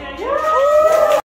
yeah.